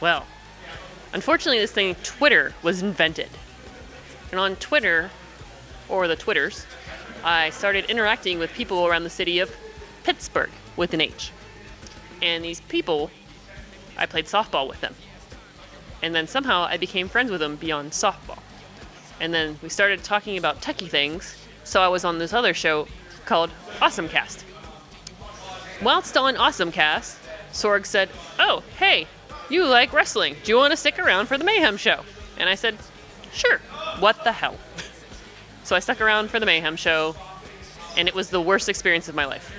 Well, unfortunately, this thing, Twitter, was invented. And on Twitter, or the Twitters, I started interacting with people around the city of Pittsburgh with an H. And these people, I played softball with them. And then somehow I became friends with them beyond softball. And then we started talking about techie things, so I was on this other show called Awesomecast. Whilst on Awesomecast, Sorg said, Oh, hey, you like wrestling. Do you want to stick around for the Mayhem show? And I said, Sure. What the hell? So I stuck around for the Mayhem show, and it was the worst experience of my life.